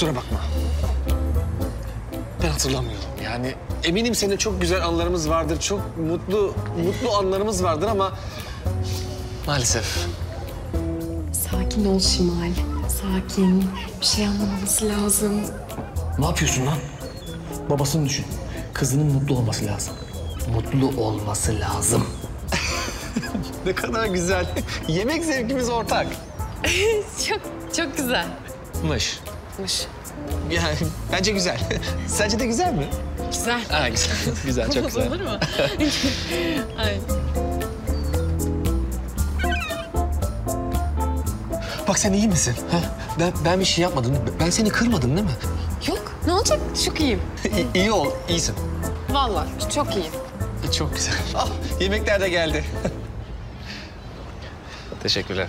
Kusura bakma. Ben hatırlamıyorum. Yani eminim seninle çok güzel anlarımız vardır. Çok mutlu mutlu anlarımız vardır ama maalesef. Sakin ol Şimal. Sakin. Bir şey anlamaması lazım. Ne yapıyorsun lan? Babasını düşün. Kızının mutlu olması lazım. Mutlu olması lazım. Ne kadar güzel. Yemek zevkimiz ortak. Çok, çok güzel. Mış. Mış. Yani bence güzel. Sence de güzel mi? Güzel. Ha güzel. güzel, çok güzel. Olur mu? Ay. Bak sen iyi misin? Ha? Ben, ben bir şey yapmadım. Ben seni kırmadım değil mi? Yok. Ne olacak? Çok iyiyim. İyi ol, iyisin. Vallahi çok iyiyim. Çok güzel. Ah, yemekler de geldi. Teşekkürler.